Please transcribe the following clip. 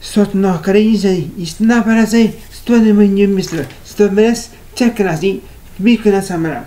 sot no kareizai isna parasai sto de mun yummisla sto mes chaknasi bikna samara